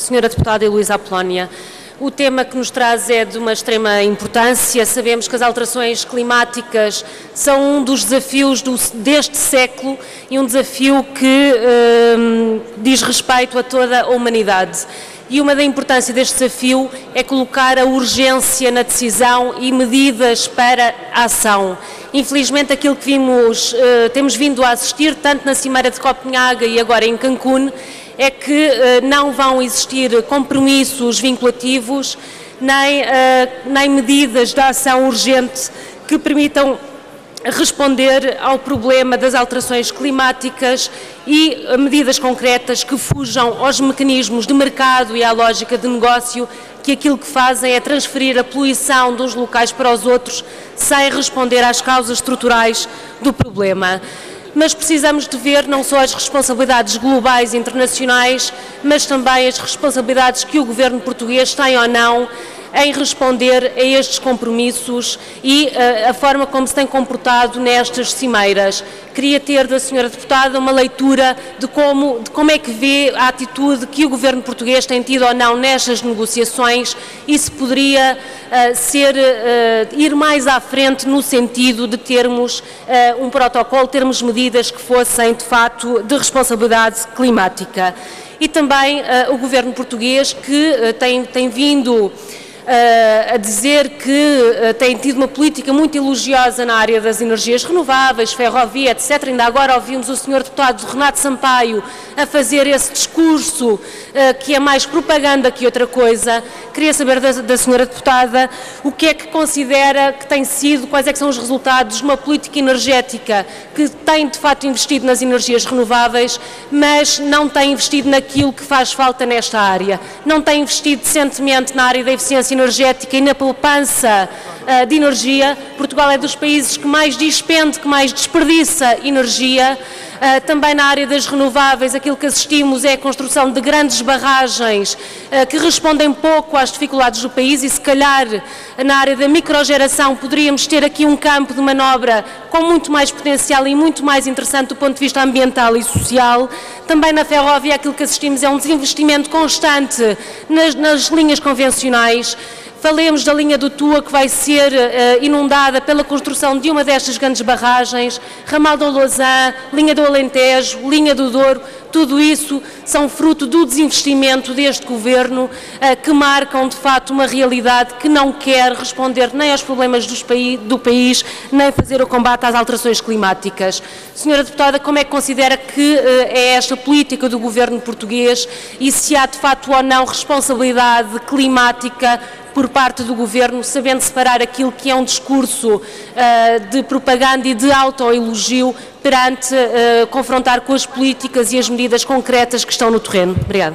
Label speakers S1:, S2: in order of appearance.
S1: Senhora Deputada Heloísa Apolónia, o tema que nos traz é de uma extrema importância. Sabemos que as alterações climáticas são um dos desafios do, deste século e um desafio que hum, diz respeito a toda a humanidade. E uma da importância deste desafio é colocar a urgência na decisão e medidas para a ação. Infelizmente, aquilo que vimos, uh, temos vindo a assistir, tanto na Cimeira de Copenhaga e agora em Cancún, é que uh, não vão existir compromissos vinculativos nem, uh, nem medidas de ação urgente que permitam responder ao problema das alterações climáticas e medidas concretas que fujam aos mecanismos de mercado e à lógica de negócio que aquilo que fazem é transferir a poluição uns locais para os outros sem responder às causas estruturais do problema. Mas precisamos de ver não só as responsabilidades globais e internacionais, mas também as responsabilidades que o governo português tem ou não em responder a estes compromissos e uh, a forma como se tem comportado nestas cimeiras. Queria ter da senhora deputada uma leitura de como, de como é que vê a atitude que o governo português tem tido ou não nestas negociações e se poderia uh, ser, uh, ir mais à frente no sentido de termos um protocolo, termos medidas que fossem de facto de responsabilidade climática. E também o governo português que tem, tem vindo a dizer que tem tido uma política muito elogiosa na área das energias renováveis, ferrovia, etc. Ainda agora ouvimos o senhor deputado Renato Sampaio a fazer esse discurso que é mais propaganda que outra coisa. Queria saber da, da senhora deputada o que é que considera que tem sido, quais é são os resultados de uma política energética que tem de facto investido nas energias renováveis, mas não tem investido naquilo que faz falta nesta área. Não tem investido decentemente na área da eficiência energética e na poupança uh, de energia. Portugal é dos países que mais dispende, que mais desperdiça energia. Uh, também na área das renováveis, aquilo que assistimos é a construção de grandes barragens uh, que respondem pouco às dificuldades do país e, se calhar, na área da microgeração, poderíamos ter aqui um campo de manobra com muito mais potencial e muito mais interessante do ponto de vista ambiental e social. Também na ferrovia, aquilo que assistimos é um desinvestimento constante nas, nas linhas convencionais. Falemos da linha do Tua, que vai ser uh, inundada pela construção de uma destas grandes barragens, ramal do Lausanne, linha do Alentejo, linha do Douro, tudo isso são fruto do desinvestimento deste Governo, uh, que marcam de facto uma realidade que não quer responder nem aos problemas do país, nem fazer o combate às alterações climáticas. Senhora Deputada, como é que considera que uh, é esta política do Governo português e se há de facto ou não responsabilidade climática por parte do Governo, sabendo separar aquilo que é um discurso uh, de propaganda e de autoelogio perante uh, confrontar com as políticas e as medidas concretas que estão no terreno. Obrigada.